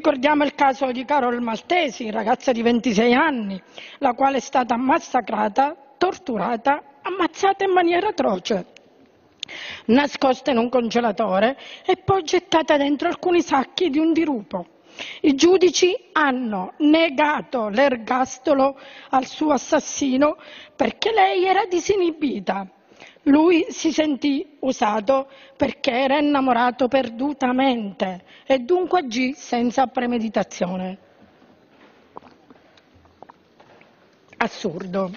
Ricordiamo il caso di Carol Maltesi, ragazza di 26 anni, la quale è stata massacrata, torturata, ammazzata in maniera atroce nascosta in un congelatore e poi gettata dentro alcuni sacchi di un dirupo. I giudici hanno negato l'ergastolo al suo assassino perché lei era disinibita. Lui si sentì usato perché era innamorato perdutamente e dunque agì senza premeditazione. Assurdo.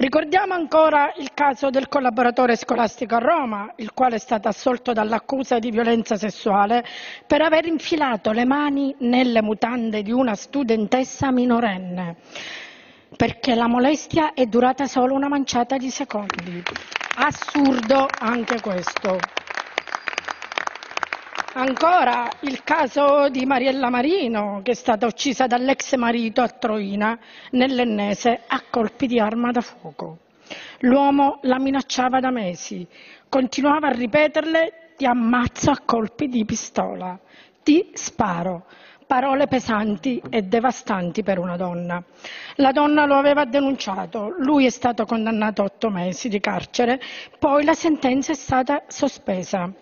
Ricordiamo ancora il caso del collaboratore scolastico a Roma, il quale è stato assolto dall'accusa di violenza sessuale per aver infilato le mani nelle mutande di una studentessa minorenne, perché la molestia è durata solo una manciata di secondi. Assurdo anche questo. Ancora il caso di Mariella Marino, che è stata uccisa dall'ex marito a Troina, nell'Ennese, a colpi di arma da fuoco. L'uomo la minacciava da mesi, continuava a ripeterle ti ammazzo a colpi di pistola, ti sparo. Parole pesanti e devastanti per una donna. La donna lo aveva denunciato, lui è stato condannato a otto mesi di carcere, poi la sentenza è stata sospesa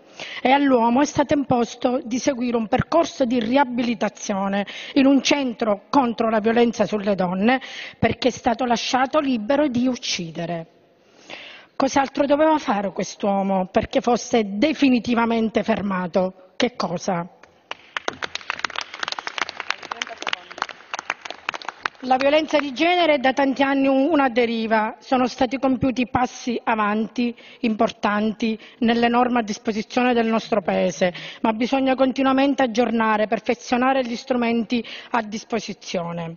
e all'uomo è stato imposto di seguire un percorso di riabilitazione in un centro contro la violenza sulle donne perché è stato lasciato libero di uccidere. Cos'altro doveva fare quest'uomo perché fosse definitivamente fermato? Che cosa? La violenza di genere è da tanti anni una deriva, sono stati compiuti passi avanti importanti nelle norme a disposizione del nostro Paese, ma bisogna continuamente aggiornare, perfezionare gli strumenti a disposizione.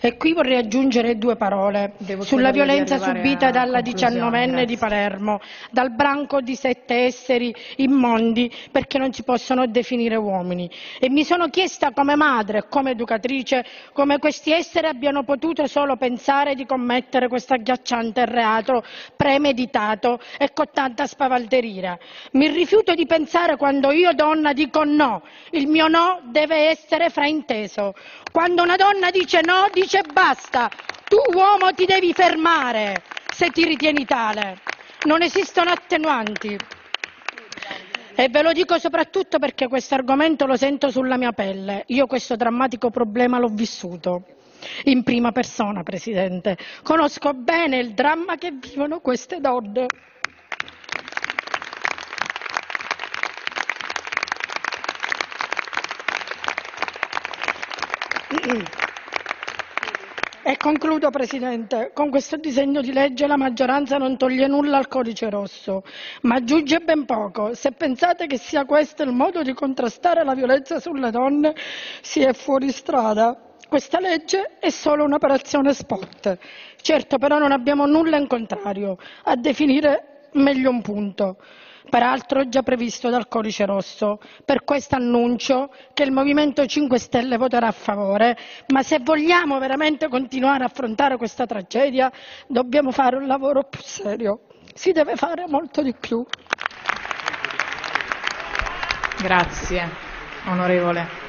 E qui vorrei aggiungere due parole Devo sulla violenza subita dalla diciannovenne di. Palermo, dal branco di sette esseri immondi perché non si possono definire uomini. E mi sono chiesta come madre e come educatrice come questi esseri abbiano potuto solo pensare di commettere questo agghiacciante reato premeditato e con tanta spavalderia. Mi rifiuto di pensare quando io donna dico no, il mio no deve essere frainteso. Quando una donna dice no, dice basta. Tu uomo ti devi fermare se ti ritieni tale. Non esistono attenuanti. E ve lo dico soprattutto perché questo argomento lo sento sulla mia pelle. Io questo drammatico problema l'ho vissuto in prima persona, Presidente. Conosco bene il dramma che vivono queste donne. E concludo, Presidente, con questo disegno di legge la maggioranza non toglie nulla al codice rosso, ma aggiunge ben poco. Se pensate che sia questo il modo di contrastare la violenza sulle donne, si è fuori strada. Questa legge è solo un'operazione spot. Certo, però non abbiamo nulla in contrario a definire meglio un punto peraltro già previsto dal codice rosso. Per questo annuncio che il Movimento 5 Stelle voterà a favore, ma se vogliamo veramente continuare a affrontare questa tragedia dobbiamo fare un lavoro più serio. Si deve fare molto di più. Grazie, onorevole.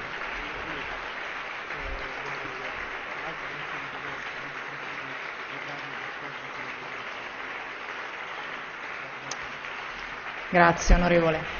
Grazie, onorevole.